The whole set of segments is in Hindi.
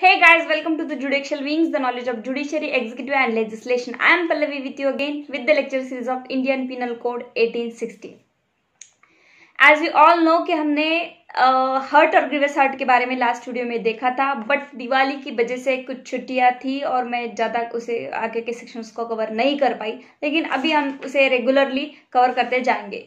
Hey guys, welcome to the Judicial Wings, the knowledge of judiciary, executive and legislation. I am Pallavi with you again with the lecture series of Indian Penal Code 1860. As we all know कि हमने हर्ट और ग्रीवस हर्ट के बारे में लास्ट वीडियो में देखा था बट दिवाली की वजह से कुछ छुट्टियाँ थी और मैं ज़्यादा उसे आगे के सेक्शंस को कवर नहीं कर पाई लेकिन अभी हम उसे रेगुलरली कवर करते जाएँगे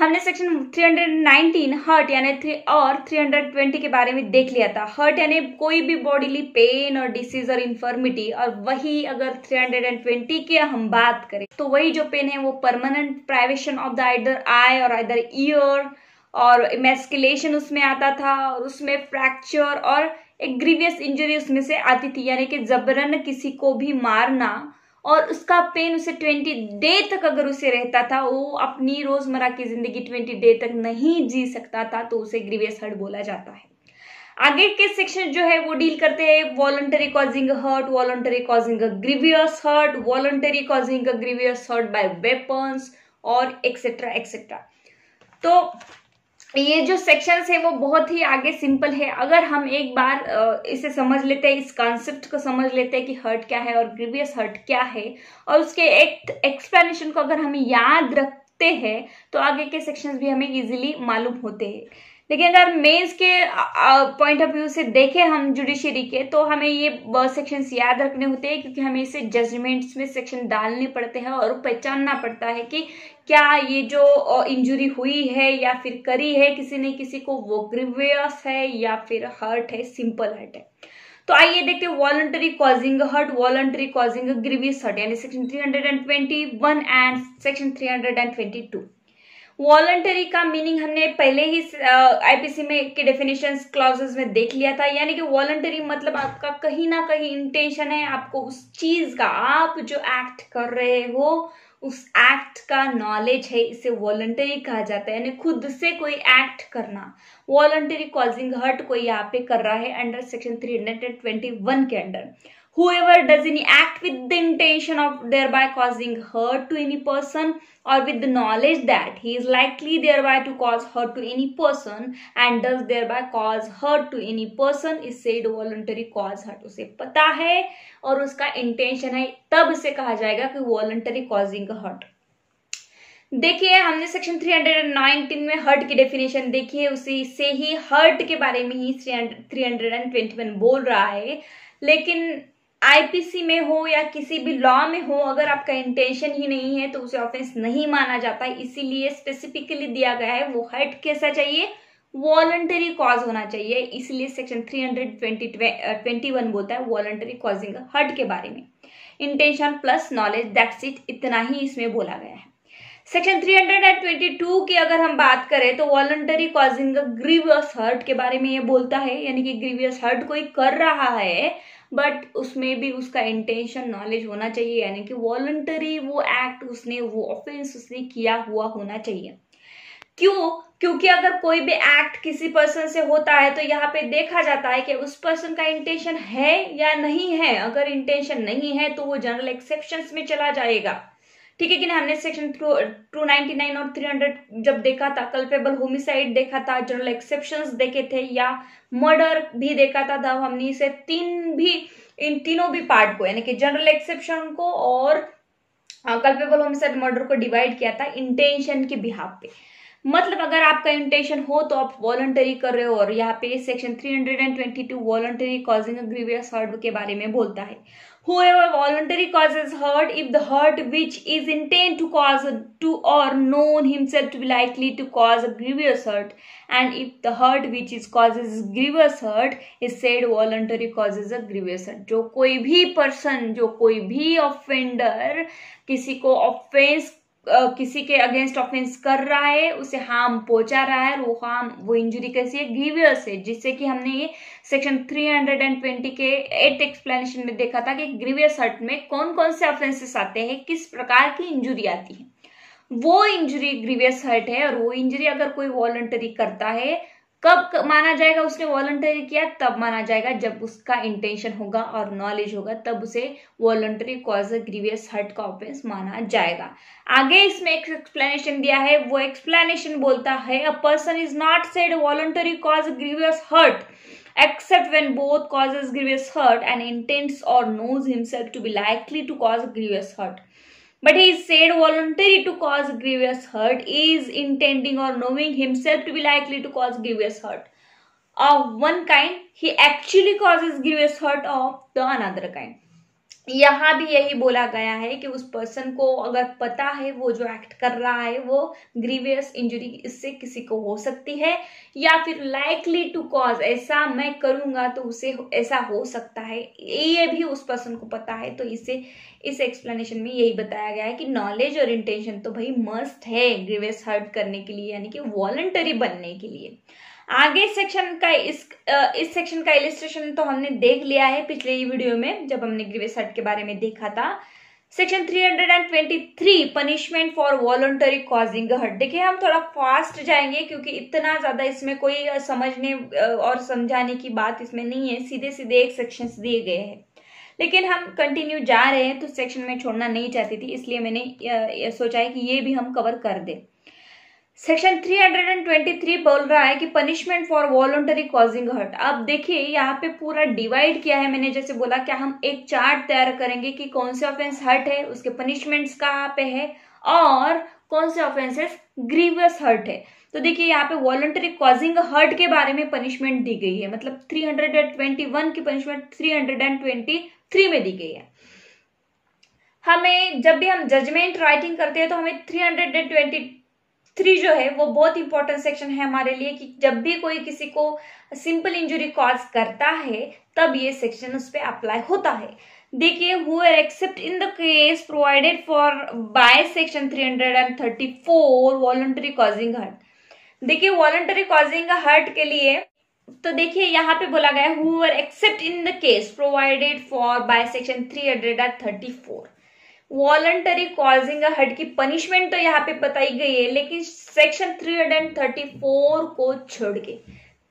हमने सेक्शन 319 हर्ट यानी थ्री और 320 के बारे में देख लिया था। हर्ट यानी कोई भी बॉडीली पेन और डिसीज और इन्फर्मिटी और वही अगर 320 की हम बात करें तो वही जो पेन है वो permanent privation of the either eye और आइडर ईयर और मेस्किलेशन उसमें आता था और उसमें फ्रैक्चर और एक ग्रीवियस इंजरी उसमें से आती थी। यानी कि जबरन किसी को भी मारना और उसका पेन उसे ट्वेंटी डे तक अगर उसे रहता था, वो अपनी रोज़मर्रा की ज़िंदगी ट्वेंटी डे तक नहीं जी सकता था तो उसे ग्रीवियस हर्ट बोला जाता है। आगे के सेक्शन जो है, वो डील करते हैं voluntary causing hurt voluntary causing grievous hurt voluntary causing grievous hurt by weapons और एक्सेट्रा एक्सेट्रा तो ये जो सेक्शंस है, वो बहुत ही आगे सिंपल है। अगर हम एक बार इसे समझ लेते हैं, इस कॉन्सेप्ट को समझ लेते हैं कि हर्ट क्या है और ग्रीवियस हर्ट क्या है, और उसके एक एक्सप्लेनेशन को अगर हम याद रखते हैं तो आगे के सेक्शंस भी हमें इजीली मालूम होते हैं। लेकिन अगर मेंस के पॉइंट ऑफ़ व्यू से देखें हम जुडिशरी के तो हमें ये सेक्शन याद रखने होते हैं क्योंकि हमें इसे जजमेंट्स में सेक्शन डालने पड़ते हैं और पहचानना पड़ता है कि क्या ये जो इंजुरी हुई है या फिर करी है, किसी ने किसी को वो ग्रीवियस है या फिर हर्ट है सिंपल हर्ट है। तो आइए देखते हैं voluntary causing hurt voluntary causing grievous hurt यानी सेक्शन 321 एंड सेक्शन 322 वॉलंटरी का मीनिंग हमने पहले ही आईपीसी में के डेफिनेशन क्लॉजेस में देख लिया था। यानी कि वॉलंटरी मतलब आपका कहीं ना कहीं इंटेंशन है, आपको उस चीज़ का, आप जो एक्ट कर रहे हो, उस एक्ट का नॉलेज है, इसे वॉलंटरी कहा जाता है। यानी खुद से कोई एक्ट करना। वॉलंटरी कॉजिंग हर्ट कोई यहाँ पे कर रहा है under section three hundred twenty one के under whoever does any act with the intention of thereby causing hurt to any person or with the knowledge that he is likely thereby to cause hurt to any person and does thereby cause hurt to any person is said voluntary cause hurt उसे पता है और उसका इंटेंशन है तब उसे कहा जाएगा कि वॉलंटरी कॉजिंग हर्ट देखिए हमने सेक्शन 319 में हर्ट की डेफिनेशन देखी है उसी से ही हर्ट के बारे में ही 321 बोल रहा है लेकिन आईपीसी में हो या किसी भी लॉ में हो, अगर आपका इंटेंशन ही नहीं है तो उसे ऑफेंस नहीं माना जाता। इसीलिए स्पेसिफिकली दिया गया है, वो हर्ट कैसा चाहिए? वॉलंटरी कॉज होना चाहिए। इसलिए सेक्शन 321 बोलता है वॉलंटरी कॉजिंग हर्ट के बारे में। Intention plus knowledge that's it इतना ही इसमें बोला गया है। सेक्शन 322 की अगर हम बात करें तो वॉलंटरी कॉजिंग ग्रीवियस हर्ट के बारे में ये बोलता है, यानी कि ग्रीवियस हर्ट कोई कर रहा है बट उसमें भी उसका इंटेंशन नॉलेज होना चाहिए। यानी कि वॉलंटरी वो एक्ट उसने, वो ऑफेंस उसने किया हुआ होना चाहिए। क्यों? क्योंकि अगर कोई भी एक्ट किसी पर्सन से होता है तो यहाँ पे देखा जाता है कि उस पर्सन का इंटेंशन है या नहीं है। अगर इंटेंशन नहीं है तो वो जनरल एक्सेप्शन में चला जाएगा। ठीक है कि नहीं? हमने सेक्शन टू नाइनटी नाइन और थ्री हंड्रेड जब देखा था कल्पेबल होमिसाइड देखा था जनरल एक्सेप्शन देखे थे या मर्डर भी देखा था, तब हमने इसे तीन भी, इन तीनों भी पार्ट को, यानी कि जनरल एक्सेप्शन को और कल्पेबल होमिसाइड मर्डर को डिवाइड किया था इंटेंशन के बिहार पे। मतलब अगर आपका इंटेंशन हो तो आप वॉलंटरी कर रहे हो और यहाँ पे सेक्शन 322 वॉलंटरी कॉजिंग के बारे में बोलता है। Whoever voluntarily causes hurt if the hurt which is intent to cause to or known himself to be likely to cause a grievous hurt and if the hurt which is causes grievous hurt is said voluntary causes a grievous hurt जो कोई भी person जो कोई भी offender किसी को ऑफेंस किसी के अगेंस्ट ऑफेंस कर रहा है, उसे हार्म पहुँचा रहा है, वो हार्म वो इंजुरी कैसी है? ग्रीवियस है, जिससे कि हमने ये सेक्शन 320 के एट एक्सप्लेनेशन में देखा था कि ग्रीवियस हर्ट में कौन कौन से ऑफेंसेस आते हैं, किस प्रकार की इंजुरी आती है। वो इंजुरी ग्रीवियस हर्ट है और वो इंजुरी अगर कोई वॉलंटरी करता है कब माना जाएगा उसने वॉलंटरी किया, तब माना जाएगा जब उसका इंटेंशन होगा और नॉलेज होगा, तब उसे वॉलंटरी कॉज ग्रीवियस हर्ट का ऑफेंस माना जाएगा आगे इसमें एक एक्सप्लेनेशन दिया है, वो एक्सप्लेनेशन बोलता है a person is not said voluntary cause grievous hurt except when both causes grievous hurt and intends or knows himself to be likely to cause grievous hurt. But he said voluntary to cause grievous hurt is intending or knowing himself to be likely to cause grievous hurt. Of one kind, he actually causes grievous hurt of the another kind. यहाँ भी यही बोला गया है कि उस पर्सन को अगर पता है वो जो एक्ट कर रहा है, वो ग्रीवियस इंजरी इससे किसी को हो सकती है या फिर लाइकली टू कॉज ऐसा मैं करूँगा तो उसे ऐसा हो सकता है। ये भी उस पर्सन को पता है तो इसे, इस एक्सप्लेनेशन में यही बताया गया है कि नॉलेज और इंटेंशन तो भाई मस्ट है ग्रीवियस हर्ट करने के लिए, यानी कि वॉलंटरी बनने के लिए। आगे सेक्शन का इस इस सेक्शन का इलिस्ट्रेशन तो हमने देख लिया है पिछले ही वीडियो में, जब हमने ग्रीवियस हर्ट के बारे में देखा था। Section 323 punishment for voluntary causing hurt देखिए, हम थोड़ा फास्ट जाएँगे क्योंकि इतना ज़्यादा इसमें कोई समझने और समझाने की बात इसमें नहीं है। सीधे सीधे एक सेक्शन दिए गए हैं। लेकिन हम कंटिन्यू जा रहे हैं तो सेक्शन में छोड़ना नहीं चाहती थी, इसलिए मैंने सोचा है कि ये भी हम कवर कर दें। सेक्शन 323 बोल रहा है कि punishment for voluntary causing hurt. अब देखिए, यहाँ पे पूरा डिवाइड किया है मैंने, जैसे बोला क्या हम एक चार्ट तैयार करेंगे कि कौन से ऑफेंस हर्ट है, उसके पनिशमेंट्स कहाँ पे है और कौन से ऑफेंसेस ग्रीवियस हर्ट है। तो देखिए, यहाँ पे वॉलंटरी कॉजिंग हर्ट के बारे में पनिशमेंट दी गई है मतलब 321 की पनिशमेंट 323 में दी गई है। हमें जब भी हम जजमेंट राइटिंग करते हैं तो हमें 320 थ्री जो है, वो बहुत इंपॉर्टेंट सेक्शन है हमारे लिए कि जब भी कोई किसी को सिंपल इंजुरी कॉज करता है, तब ये सेक्शन उस पर अप्लाई होता है। देखिए whoever except in the case provided for by section 334 voluntary causing hurt देखिए वॉलंटरी कॉजिंग हर्ट के लिए तो देखिए, यहाँ पे बोला गया whoever except in the case provided for by section 334 voluntary causing hurt की पनिशमेंट तो यहाँ पे बताई गई है लेकिन सेक्शन 334 को छोड़ के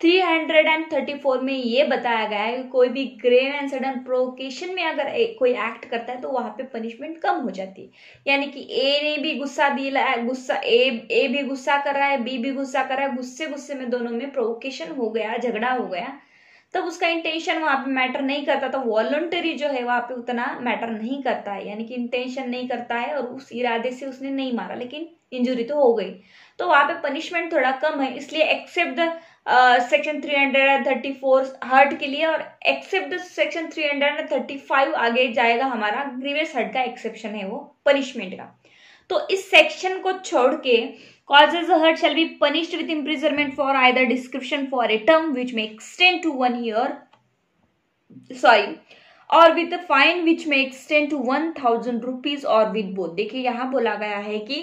334 में ये बताया गया है कि कोई भी ग्रेव एंड सडन प्रोकेशन में अगर ए, कोई एक्ट करता है तो वहाँ पे पनिशमेंट कम हो जाती है। यानी कि ए ने भी गुस्सा दिला गुस्सा ए ए भी गुस्सा कर रहा है बी भी गुस्सा कर रहा है गुस्से गुस्से में दोनों में प्रोकेशन हो गया झगड़ा हो गया। तब उसका इंटेंशन वहाँ पे मैटर नहीं करता तो वॉलंटरी जो है वहाँ पे उतना मैटर नहीं करता है। यानी कि इंटेंशन नहीं करता है और उस इरादे से उसने नहीं मारा, लेकिन इंजुरी तो हो गई। तो वहाँ पे पनिशमेंट थोड़ा कम है, इसलिए एक्सेप्ट द सेक्शन 334 हर्ट के लिए और एक्सेप्ट सेक्शन 335 आगे जाएगा हमारा ग्रीवियस हर्ट का एक्सेप्शन है वो पनिशमेंट का। तो इस सेक्शन को छोड़ के causes a hurt shall be punished with imprisonment for either description for a term which may extend to one year sorry or with a fine which may extend to one thousand rupees और विद बोथ देखिए यहाँ बोला गया है कि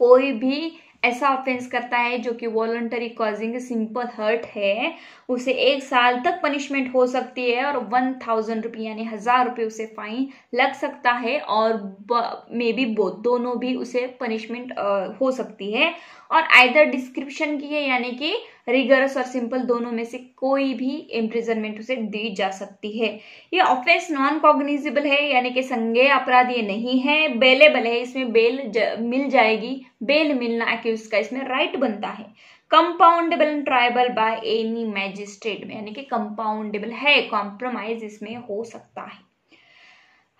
कोई भी ऐसा ऑफेंस करता है जो कि वॉलंटरी कॉजिंग सिंपल हर्ट है उसे एक साल तक पनिशमेंट हो सकती है और वन थाउज़ेंड रुपये यानी हज़ार रुपये उसे फाइन लग सकता है और मे बी बोथ दोनों भी उसे पनिशमेंट हो सकती है। और आइदर डिस्क्रिप्शन की है यानी कि रिगरस और सिंपल दोनों में से कोई भी इम्प्रिजनमेंट उसे दी जा सकती है। ये ऑफेंस नॉन कॉग्निजिबल है यानी कि संज्ञेय अपराध ये नहीं है। बेलेबल है इसमें बेल ज, मिल जाएगी। बेल मिलना कि उसका इसमें राइट बनता है। Compoundable and triable by any magistrate में, यानी कि कंपाउंडेबल है कॉम्प्रोमाइज इसमें हो सकता है।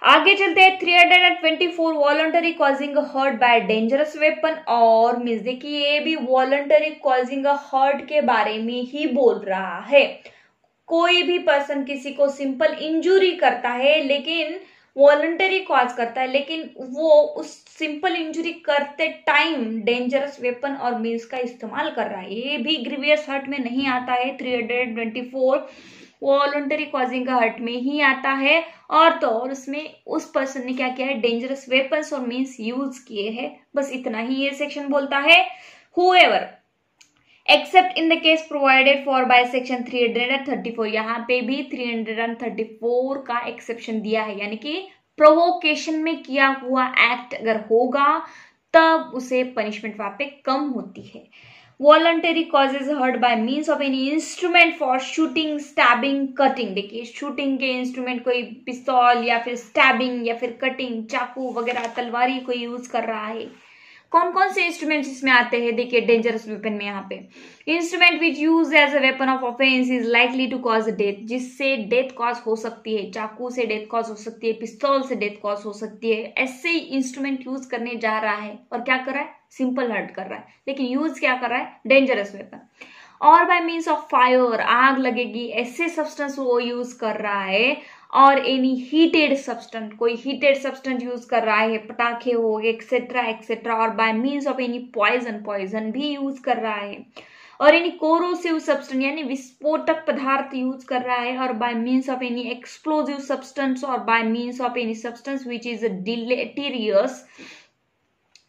आगे चलते हैं 324 voluntary causing hurt by dangerous weapon और मीन्स देखिए, ये भी वॉलंटरी कॉजिंग हर्ट के बारे में ही बोल रहा है। कोई भी पर्सन किसी को सिंपल इंजुरी करता है, लेकिन वॉलंटरी कॉज करता है, लेकिन वो उस सिंपल इंजुरी करते टाइम डेंजरस वेपन और मीन्स का इस्तेमाल कर रहा है। ये भी ग्रीवियस हर्ट में नहीं आता है 324 वॉलंटरी कॉजिंग का हर्ट में ही आता है। और तो और उसमें उस पर्सन ने क्या किया है? डेंजरस वेपन्स और मीन्स यूज़ किए हैं। बस इतना ही ये सेक्शन बोलता है। Whoever except in the case provided for by section 334 यहाँ पे भी 334 का एक्सेप्शन दिया है। यानी कि प्रोवोकेशन में किया हुआ एक्ट अगर होगा, तब उसे पनिशमेंट वहाँ पे कम होती है। Voluntary causes hurt by means of any instrument for shooting stabbing cutting देखिए शूटिंग के इंस्ट्रूमेंट कोई पिस्तौल या फिर स्टैबिंग या फिर कटिंग चाकू वगैरह, तलवारी कोई यूज़ कर रहा है। कौन कौन से इंस्ट्रूमेंट इसमें आते हैं? देखिए डेंजरस वेपन में यहाँ पे। Instrument which used as a weapon of offence is likely to cause death जिससे डेथ कॉज हो सकती है, चाकू से डेथ कॉज हो सकती है पिस्तौल से डेथ कॉज हो सकती है। ऐसे इंस्ट्रूमेंट यूज़ करने जा रहा है और क्या कर रहा है? सिंपल हर्ट कर रहा है। लेकिन यूज़ क्या कर रहा है? डेंजरस वेपन और बाय मीन्स ऑफ़ फायर आग लगेगी, ऐसे सब्सटेंस वो यूज़ कर रहा है और एनी हीटेड सब्सटेंस कोई हीटेड सब्सटेंस यूज़ कर रहा है, पटाखे हो एक्सेट्रा एक्सेट्रा और by means of any poison poison भी यूज़ कर रहा है। और एनी कोरोसिव सब्सटेंस यानी विस्फोटक पदार्थ यूज़ कर रहा है, और by means of any explosive substance और by means of any substance which is deleterious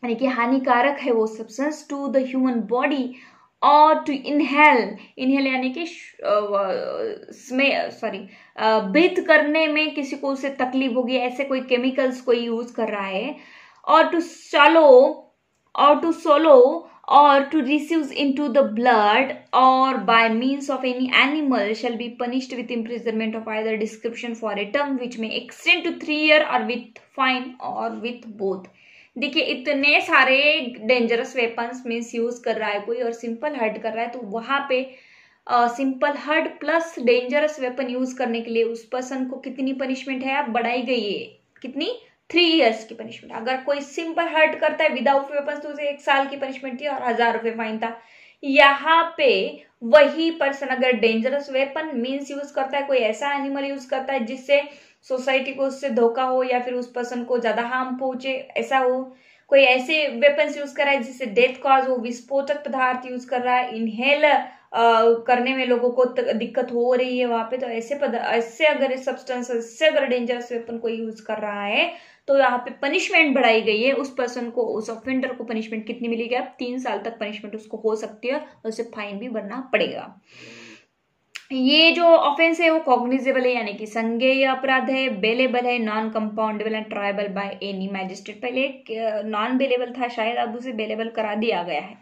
यानी कि हानिकारक है वो substance to the human body और टू इनहेल इनहेल यानी कि सॉरी बीत करने में किसी को उसे तकलीफ़ होगी, ऐसे कोई केमिकल्स को यूज़ कर रहा है. और टू सलो और टू सोलो और to receive into the blood और by means of any animal shall be punished with imprisonment of either description for a term which may extend to three year और विथ फाइन और विथ बोथ देखिए, इतने सारे डेंजरस वेपन्स मीन्स यूज़ कर रहा है कोई और सिंपल हर्ट कर रहा है तो वहाँ पे simple hurt plus dangerous weapon use करने के लिए उस पर्सन को कितनी पनिशमेंट है? आप बढ़ाई गई है। कितनी? थ्री इयर्स की पनिशमेंट अगर कोई सिंपल हर्ट करता है विदाउट वेपन तो उसे एक साल की पनिशमेंट थी और हज़ार रुपए फाइन था। यहाँ पे वही पर्सन अगर डेंजरस वेपन मीन्स यूज़ करता है, कोई ऐसा एनिमल यूज़ करता है जिससे सोसाइटी को उससे धोखा हो या फिर उस पर्सन को ज़्यादा हार्म पहुँचे, ऐसा हो। कोई ऐसे वेपन्स यूज़ कर रहा है जिससे डेथ कॉज हो, विस्फोटक पदार्थ यूज़ कर रहा है इनहेल करने में लोगों को दिक्कत हो रही है वहाँ पे। तो ऐसे ऐसे अगर सब्सटेंस ऐसे अगर डेंजरस वेपन को यूज़ कर रहा है तो यहाँ पे पनिशमेंट बढ़ाई गई है उस पर्सन को, उस ऑफेंडर को पनिशमेंट कितनी मिलेगी अब तीन साल तक पनिशमेंट उसको हो सकती है और उसे फाइन भी भरना पड़ेगा। ये जो ऑफेंस है वो कॉग्निजेबल है, यानी कि संज्ञेय अपराध है बेलेबल है non compoundable and triable by any magistrate पहले नॉन बेलेबल था शायद, अब उसे बेलेबल करा दिया गया है।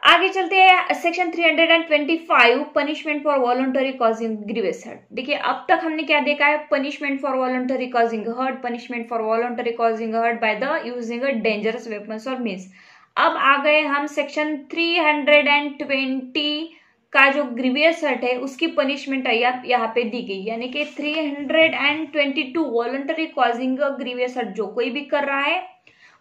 आगे चलते हैं section 325 punishment for voluntary causing grievous hurt देखिए, अब तक हमने क्या देखा है? Punishment for voluntary causing hurt punishment for voluntary causing hurt by the using dangerous weapons और मीन्स अब आ गए हम सेक्शन 320 का जो ग्रीवियस हर्ट है, उसकी पनिशमेंट यहाँ पे दी गई। यानी कि 322 वॉलंटरी कॉजिंग ग्रीवियस हर्ट जो कोई भी कर रहा है,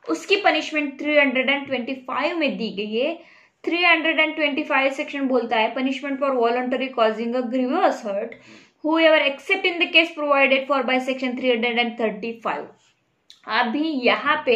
उसकी पनिशमेंट 325 में दी गई है। 325 सेक्शन बोलता है punishment for voluntary causing a grievous hurt whoever except in the case provided for by section 335 अभी यहाँ पे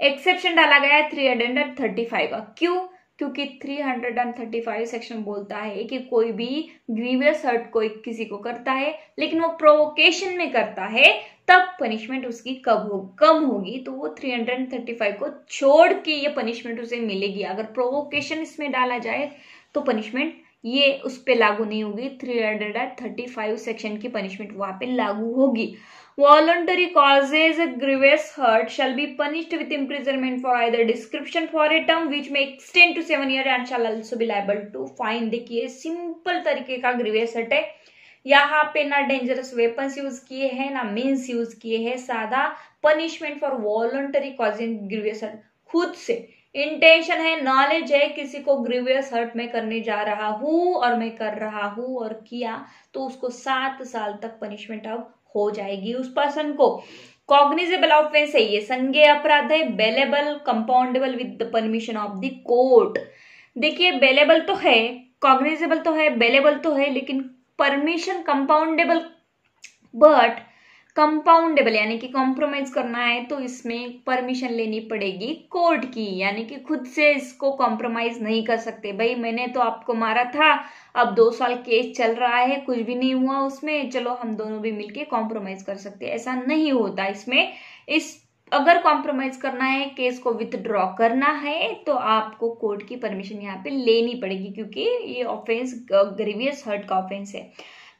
एक्सेप्शन डाला गया है 335 का। क्यों? क्योंकि 335 सेक्शन बोलता है कि कोई भी ग्रीवियस हर्ट कोई किसी को करता है, लेकिन वो प्रोवोकेशन में करता है, तब पनिशमेंट उसकी कब हो, कम होगी। तो वो 335 को छोड़ के ये पनिशमेंट उसे मिलेगी। अगर प्रोवोकेशन इसमें डाला जाए तो पनिशमेंट ये उस पर लागू नहीं होगी। 335 सेक्शन की पनिशमेंट वहाँ पे लागू होगी। Voluntary causes a grievous hurt shall be punished with imprisonment for either description for a term which may extend to seven year and shall also be liable to fine देखिए सिंपल तरीके का ग्रीवियस हर्ट है यहाँ पे ना डेंजरस वेपन्स यूज़ किए हैं ना मीन्स यूज़ किए हैं सादा punishment for voluntary causing grievous hurt खुद से इंटेंशन है नॉलेज है किसी को ग्रीवियस हर्ट में करने जा रहा हूँ और मैं कर रहा हूँ और किया तो उसको सात साल तक पनिशमेंट अब हो जाएगी उस पर्सन को। कॉग्निजेबल ऑफेंस है ये संज्ञेय अपराध है bailable compoundable with the permission of the court देखिए बेलेबल तो है कॉग्निजेबल तो है बेलेबल तो है, लेकिन परमिशन कंपाउंडेबल बट कंपाउंडेबल यानी कि कॉम्प्रोमाइज करना है तो इसमें परमिशन लेनी पड़ेगी कोर्ट की, यानी कि खुद से इसको कॉम्प्रोमाइज नहीं कर सकते। भाई, मैंने तो आपको मारा था, अब दो साल केस चल रहा है, कुछ भी नहीं हुआ उसमें, चलो हम दोनों भी मिलके कॉम्प्रोमाइज कर सकते ऐसा नहीं होता इसमें। इस, अगर कॉम्प्रोमाइज करना है केस को विथड्रॉ करना है तो आपको कोर्ट की परमिशन यहाँ पे लेनी पड़ेगी, क्योंकि ये ऑफेंस ग्रीवियस हर्ट का ऑफेंस है।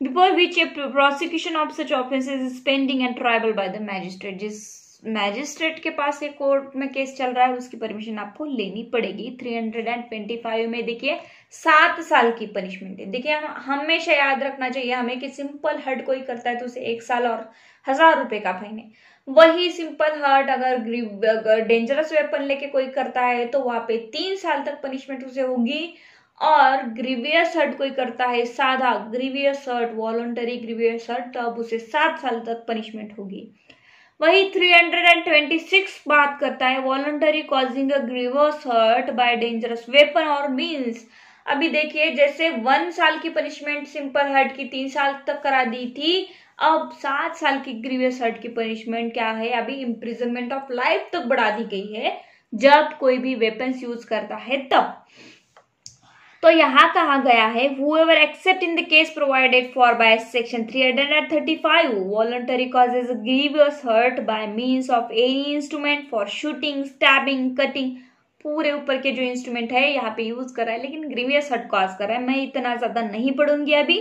Before which a prosecution of such offences is pending and triable by the magistrate. जिस मैजिस्ट्रेट के पास एक कोर्ट में केस चल रहा है, उसकी परमिशन आपको लेनी पड़ेगी। 325 में देखिए, सात साल की पनिशमेंट है। देखिए, हम हमेशा याद रखना चाहिए, हमें कि सिंपल हर्ट कोई करता है तो उसे एक साल और हज़ार रुपए का फाइन है। वही सिंपल हर्ट अगर अगर डेंजरस वेपन लेके कोई करता है तो वहाँ पे तीन साल तक पनिशमेंट उसे होगी। और ग्रीवियस हर्ट कोई करता है, साधा grievous hurt voluntary grievous hurt तब उसे सात साल तक पनिशमेंट होगी। वही 326 बात करता है voluntary causing a grievous hurt by dangerous weapon और मीन्स अभी देखिए, जैसे वन साल की पनिशमेंट सिंपल हर्ट की तीन साल तक करा दी थी, अब सात साल की ग्रीवियस हर्ट की पनिशमेंट क्या है? अभी इम्प्रिजनमेंट ऑफ़ लाइफ तक बढ़ा दी गई है, जब कोई भी वेपन्स यूज़ करता है, तब। तो यहाँ कहा गया है, whoever except in the case provided for by section 335 voluntary causes grievous hurt by means of any instrument for shooting stabbing cutting पूरे ऊपर के जो इंस्ट्रूमेंट है, यहाँ पे यूज़ कर रहा है, लेकिन ग्रीवियस हर्ट कॉज कर रहा है। मैं इतना ज़्यादा नहीं पढ़ूँगी अभी।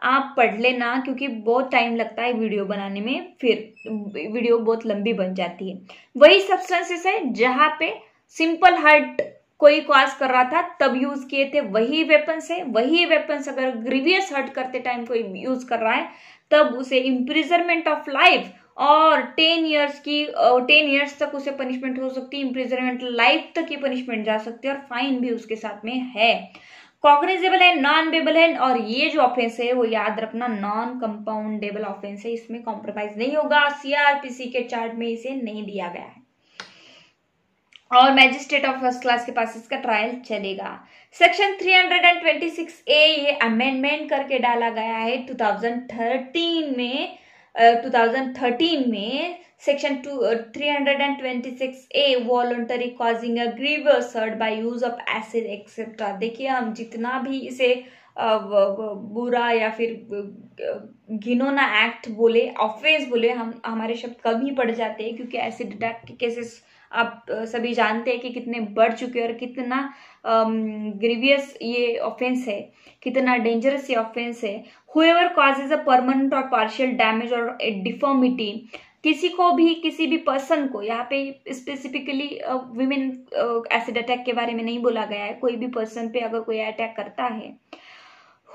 आप पढ़ लेना, क्योंकि बहुत टाइम लगता है वीडियो बनाने में, फिर वीडियो बहुत लंबी बन जाती है। वही सब्सटेंसेस है जहाँ पे सिंपल हार्ट कोई कॉज कर रहा था, तब यूज़ किए थे वही वेपन्स है, वही वेपन्स अगर ग्रीवियस हर्ट करते टाइम कोई यूज़ कर रहा है, तब उसे इम्प्रिजरमेंट ऑफ़ लाइफ और टेन इयर्स की टेन इयर्स तक उसे पनिशमेंट हो सकती है इम्प्रिजरमेंट लाइफ तक की पनिशमेंट जा सकती है और फाइन भी उसके साथ में है। कॉग्निजेबल है नॉन बेबल है और ये जो ऑफेंस है वो याद रखना नॉन कंपाउंडेबल ऑफेंस है, इसमें कॉम्प्रोमाइज नहीं होगा सीआरपीसी के चार्ट में इसे नहीं दिया गया है। और मैजिस्ट्रेट ऑफ़ फ़र्स्ट क्लास के पास इसका ट्रायल चलेगा। सेक्शन 326 ए ये अमेंडमेंट करके डाला गया है 2013 में uh, 2013 में। Section three hundred A voluntary causing a grievous hurt by use of acid etcetera देखिए हम जितना भी इसे बुरा या फिर घिनोना एक्ट बोले ऑफेंस बोले हम हमारे शब्द कम ही पड़ जाते हैं क्योंकि एसिड अटैक के केसेस आप सभी जानते हैं कि कितने बढ़ चुके और कितना ग्रीवियस ये ऑफेंस है, कितना डेंजरस ये ऑफेंस है। हुएवर कॉजेज अ परमानेंट और पार्शियल डैमेज और डिफॉर्मिटी किसी को भी, किसी भी पर्सन को, यहाँ पे स्पेसिफिकली विमेन एसिड अटैक के बारे में नहीं बोला गया है, कोई भी पर्सन पे अगर कोई अटैक करता है।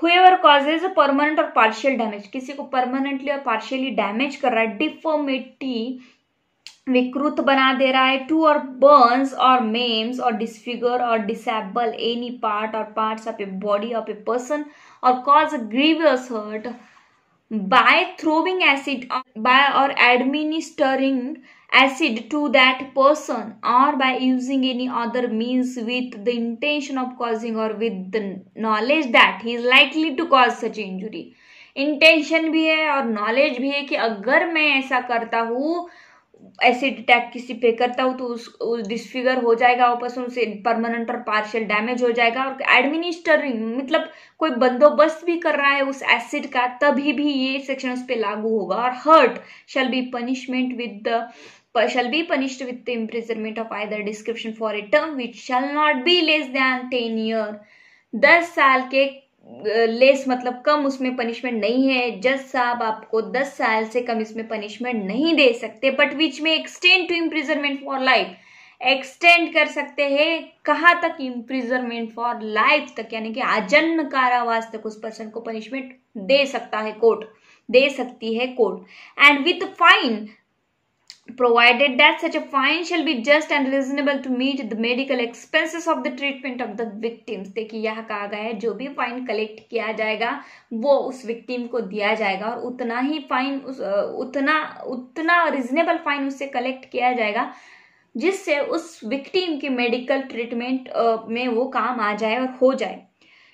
हुएवर कॉजेज परमानेंट और पार्शियल डैमेज किसी को परमानेंटली और पार्शियली डैमेज कर रहा है डिफॉर्मिटी विकृत बना दे रहा है। टू और बर्न्स और मेम्स और डिसफिगर और डिसेबल एनी पार्ट और part of a body of a person और cause grievous hurt by throwing acid by और administering acid to that person और by using any other means with the intention of causing और with the knowledge that he is likely to cause such injury intention भी है और नॉलेज भी है कि अगर मैं ऐसा करता हूँ एसिड अटैक किसी पे करता हूँ तो उस, डिसफिगर हो जाएगा वो पर्सन उसे परमानेंट और पार्शियल डैमेज हो जाएगा और एडमिनिस्टरिंग मतलब कोई बंदोबस्त भी कर रहा है उस एसिड का तभी भी ये सेक्शन उस पर लागू होगा और hurt shall be punishment with the shall be punished with the imprisonment of either description for a term which shall not be less than 10 year. दस साल के लेस मतलब कम उसमें पनिशमेंट नहीं है। जज साहब आपको 10 साल से कम इसमें पनिशमेंट नहीं दे सकते but which may extend to imprisonment for life extend कर सकते हैं, कहाँ तक इम्प्रिजनमेंट फॉर लाइफ तक, यानी कि आजन्म कारावास तक उस पर्सन को पनिशमेंट दे सकता है कोर्ट दे सकती है court and with fine provided that such a fine shall be just and reasonable to meet the medical expenses of the treatment of the victims. देखिए, यह कहा गया है, जो भी फाइन कलेक्ट किया जाएगा, वो उस विक्टिम को दिया जाएगा और उतना ही फाइन उस उतना उतना रिजनेबल फाइन उससे कलेक्ट किया जाएगा, जिससे उस विक्टिम की मेडिकल ट्रीटमेंट में वो काम आ जाए और हो जाए।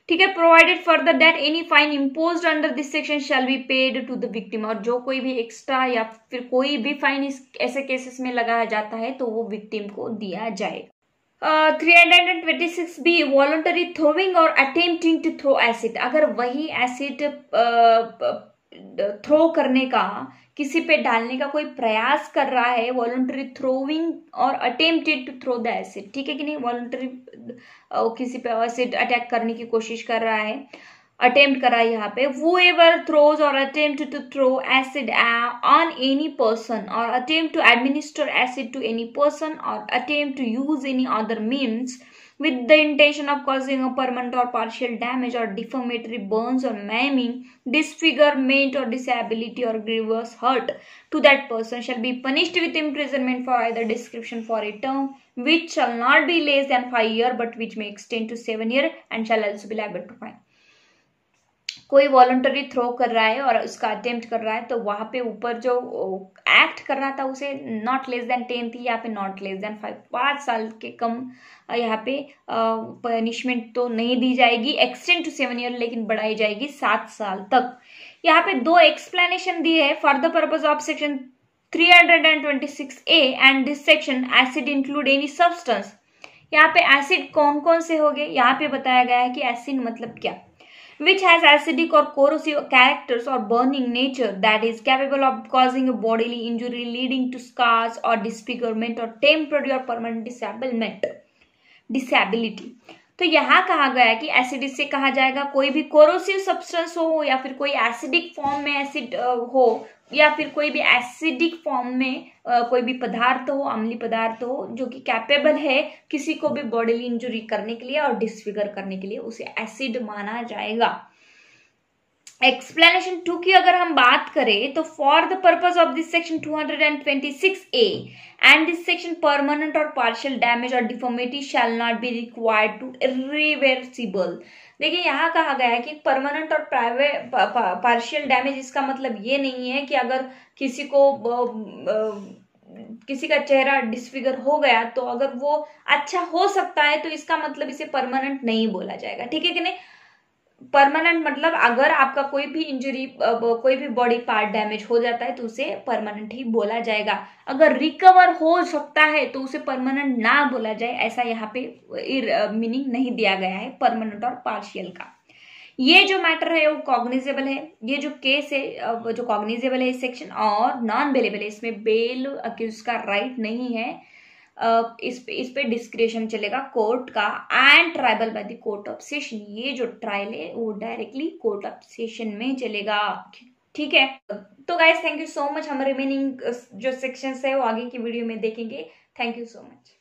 ठीक है provided further that any fine impose under this section shall be paid to the victim और जो कोई भी एक्स्ट्रा या फिर कोई भी फाइन इस, ऐसे केसेस में लगाया जाता है तो वो विक्टिम को दिया जाएगा। Three hundred and twenty six B voluntary throwing और अटेम्प्टिंग टू थ्रो एसिड अगर वही एसिड थ्रो करने का, किसी पे डालने का कोई प्रयास कर रहा है वॉलंटरी थ्रोविंग और attempted to throw the acid ठीक है कि नहीं? वॉलंटरी किसी पे एसिड अटैक करने की कोशिश कर रहा है अटेम्प्ट करा यहाँ पे। वो एवर थ्रोज और attempt to throw acid on any person और attempt to administer acid to any person और attempt to use any other means with hmm. the intention of causing a permanent or partial damage or defamatory burns or maiming, disfigurement or disability or grievous hurt to that person shall be punished with imprisonment for either description for a term which shall not be less than 5 year but which may extend to 7 year and shall also be liable to fine. कोई वॉलंटरी थ्रो कर रहा है और उसका अटेम्प्ट कर रहा है तो वहाँ पे ऊपर जो एक्ट कर रहा था उसे नॉट लेस देन टेन थी यहाँ पे नॉट लेस देन फाइव पाँच साल के कम यहाँ पे पनिशमेंट तो नहीं दी जाएगी एक्सटेंड टू सेवन ईयर लेकिन बढ़ाई जाएगी सात साल तक। यहाँ पे दो एक्सप्लेनेशन दिए है for the purpose of section 326 A and this section acid include any substance यहाँ पे एसिड कौन कौन से हो गए यहाँ पे बताया गया है कि एसिड मतलब क्या? Which has acidic or corrosive characters or burning nature that is capable of causing a bodily injury leading to scars or disfigurement or temporary or permanent disablement disability तो यहाँ कहा गया है कि एसिड से कहा जाएगा, कोई भी कोरोसिव सब्सटेंस हो या फिर कोई एसिडिक फॉर्म में एसिड हो या फिर कोई भी एसिडिक फॉर्म में कोई भी पदार्थ हो अम्ली पदार्थ हो, जो कि कैपेबल है किसी को भी बॉडीली इंजरी करने के लिए और डिसफिगर करने के लिए उसे एसिड माना जाएगा। एक्सप्लेनेशन टू की अगर हम बात करें तो for the purpose of this section 226 A and this section permanent और पार्शियल डैमेज और deformity shall not be required to irreversible देखिए, यहाँ कहा गया है कि परमानेंट और प्राइवेट पार्शियल डैमेज इसका मतलब ये नहीं है कि अगर किसी को किसी का चेहरा डिसफिगर हो गया तो अगर वो अच्छा हो सकता है तो इसका मतलब इसे परमानेंट नहीं बोला जाएगा। ठीक है कि नहीं? परमानेंट मतलब अगर आपका कोई भी इंजरी कोई भी बॉडी पार्ट डैमेज हो जाता है तो उसे परमानेंट ही बोला जाएगा। अगर रिकवर हो सकता है तो उसे परमानेंट ना बोला जाए, ऐसा यहाँ पे मीनिंग नहीं दिया गया है परमानेंट और पार्शियल का। ये जो मैटर है, वो कॉग्निजेबल है। ये जो केस है जो कॉग्निजेबल है इस सेक्शन और नॉन बेलेबल है, इसमें बेल अक्यूज का राइट नहीं है। इस पे इस चलेगा कोर्ट का and triable by the court of session ये जो ट्रायल है, वो डायरेक्टली कोर्ट ऑफ़ सेशन में चलेगा। ठीक है? तो guys thank you so much हम रिमेनिंग जो सेक्शंस है, वो आगे की वीडियो में देखेंगे. Thank you so much